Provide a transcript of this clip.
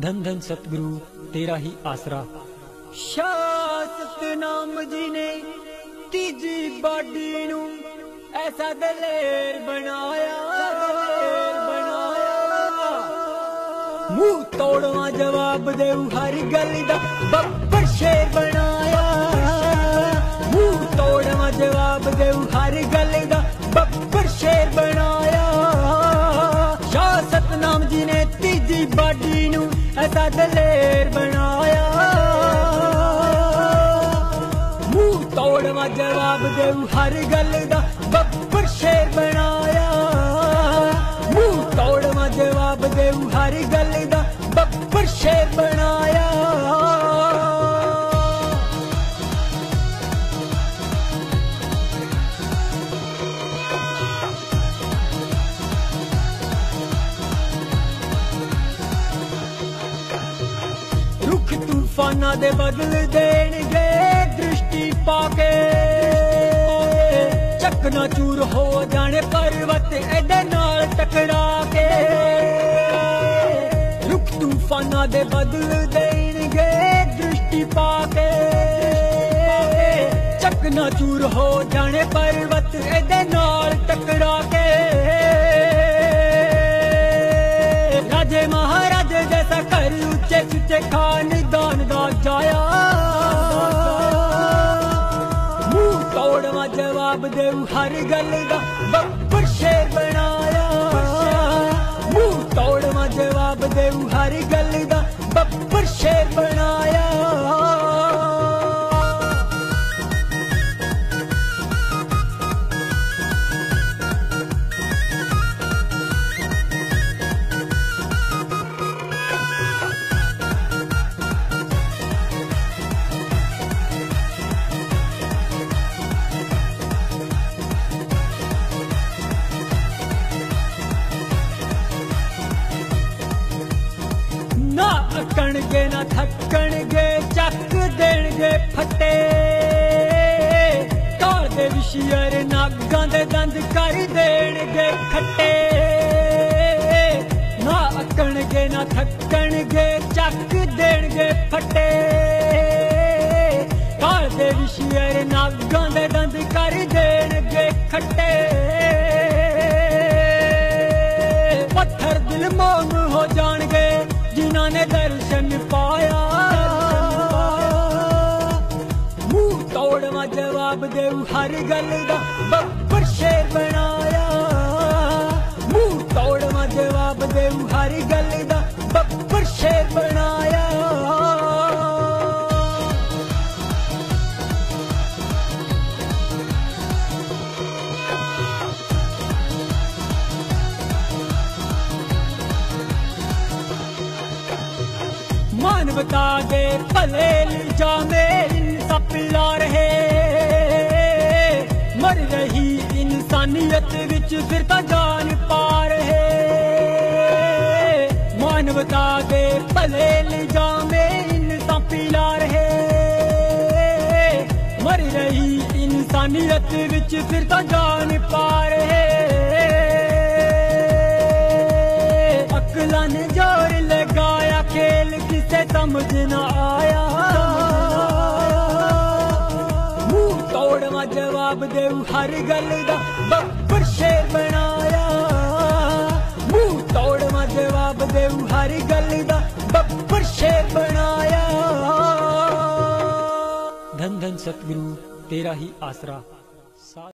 ਧੰਨ ਧੰਨ ਸਤਿਗੁਰੂ, ਤੇਰਾ ਹੀ ਆਸਰਾ। ਸ਼ਾਸਤ ਨਾਮ ਜੀ ਨੇ ਤੀਜੀ ਬਾਡੀ ਨੂੰ ਐਸਾ ਦਲੇਰ ਬਣਾਇਆ ਮੂੰਹ ਤੋੜਵਾ ਜਵਾਬ ਦੇਉ ਹਰ ਗੱਲ ਦਾ, ਬੱਬਰ ਸ਼ੇਰ ਬਣਾਇਆ। ਮੂੰਹ ਤੋੜਵਾ ਜਵਾਬ ਦੇਉ ਹਰ ਗੱਲ ਦਾ, ਬੱਬਰ ਸ਼ੇਰ ਬਣਾਇਆ। ਸ਼ਾਹ ਸਤਨਾਮ ਜੀ ਨੇ ਤੀਜੀ ਬਾਡੀ ਨੂੰ ਐਸਾ ਦਲੇਰ ਬਣਾਇਆ। ਮੂੰਹ ਤੋੜਵਾ ਜਵਾਬ ਦੇਉ ਹਰ ਗੱਲ ਦਾ, ਬੱਬਰ ਸ਼ੇਰ ਬਣਾਇਆ। ਮੂੰਹ ਤੋੜਵਾ ਜਵਾਬ ਦੇਉ ਹਰ ਗੱਲ ਤੂਫਾਨਾਂ ਦੇ ਬਦਲ ਦੇਣਗੇ ਦ੍ਰਿਸ਼ਟੀ ਪਾ ਕੇ। ਚੱਕਨਾ ਚੂਰ ਹੋ ਜਾਣੇ ਪਰਵਤ ਇਹਦੇ ਨਾਲ ਟਕਰਾ ਕੇ। ਰੁੱਖ ਤੂਫਾਨਾਂ ਦੇ ਬਦਲ ਦੇਣਗੇ ਦ੍ਰਿਸ਼ਟੀ ਪਾ ਕੇ। ਚੱਕਨਾ ਚੂਰ ਹੋ ਜਾਣੇ ਪਰਵਤ ਇਹਦੇ ਨਾਲ ਟਕਰਾ ਕੇ। ਰਾਜੇ ਮਹਾਰਾਜੇ ਜੈਸਾ ਘਰ ਉੱਚੇ ਸੁੱਚੇ ਖਾਨਦਾਨ ਦਾ ਮੂੰਹ ਤੋੜਵਾ ਜਵਾਬ ਦੇਉ ਹਰ ਗੱਲ ਦਾ, ਬੱਬਰ ਸ਼ੇਰ ਬਣਾਇਆ। ਮੂੰਹ ਤੋੜਵਾ ਜਵਾਬ ਦੇਉ ਹਰ ਗੱਲ ਦਾ, ਬੱਬਰ ਸ਼ੇਰ ਬਣਾਇਆ। ਨਾ ਨਾ ਥੱਕਣਗੇ, ਚੱਕ ਦੇਣਗੇ ਫੱਟੇ। ਕਾਲ ਦੇ ਵਿਸ਼ੀਅਰ ਨਾਗਾਂ ਦੇ ਦੰਦ ਕਰ ਦੇਣਗੇ ਖੱਟੇ। ਨਾ ਅਕਣਗੇ, ਨਾ ਥੱਕਣਗੇ, ਚੱਕ ਦੇਣਗੇ ਫੱਟੇ। ਕਾਲ ਦੇ ਵਿਸ਼ੀਅਰ ਨਾਗਾਂ ਦੇ ਦੰਦ ਕਰ ਦੇਣਗੇ ਖੱਟੇ। ਪੱਥਰ ਦਿਲ ਮੋਮ ਹੋ ਜਾਣਗੇ, ਜਿਨ੍ਹਾਂ ਨੇ ਤੋੜਵਾ ਜਵਾਬ ਦੇਉ ਹਰ ਗੱਲ ਦਾ ਬੱਬਰ ਸ਼ੇਰ ਬਣਾਇਆ ਮੂੰਹ ਤੋੜਵਾ ਜਵਾਬ ਦੇਉ ਹਰ ਗੱਲ ਦਾ ਬੱਬਰ ਸ਼ੇਰ ਬਣਾਇਆ ਮਾਨਵਤਾ ਦੇ ਭਲੇ ਲਿਜਾਮੇ ਇਨਸਾਫ ਲਾ ਰਹੇ ਇਨਸਾਨੀਅਤ ਵਿੱਚ ਫਿਰ ਤਾਂ ਜਾਨ ਪਾ ਰਹੇ ਮਾਨਵਤਾ ਦੇ ਭਲੇ ਲਿਜਾਮੇ ਇਨਸਾਫ ਲਾ ਰਹੇ ਮਰ ਰਹੀ ਇਨਸਾਨੀਅਤ ਵਿੱਚ ਫਿਰ ਤਾਂ ਜਾਨ ਪਾ ਰਹੇ ਅਕਲਾਂ ਨੇ ਜ਼ੋਰ ਲਗਾਇਆ ਖੇਲ ਕਿਸੇ ਸਮਝ ਨਾ ਆਇਆ ਜਵਾਬ ਦੇਉ ਹਰ ਗੱਲ ਦਾ ਬੱਬਰ ਸ਼ੇਰ ਬਣਾਇਆ। ਮੂੰਹ ਤੋੜਵਾ ਜਵਾਬ ਦੇਉ ਹਰ ਗੱਲ ਦਾ ਬੱਬਰ ਸ਼ੇਰ ਬਣਾਇਆ। ਧੰਨ ਧੰਨ ਸਤਿਗੁਰੂ, ਤੇਰਾ ਹੀ ਆਸਰਾ।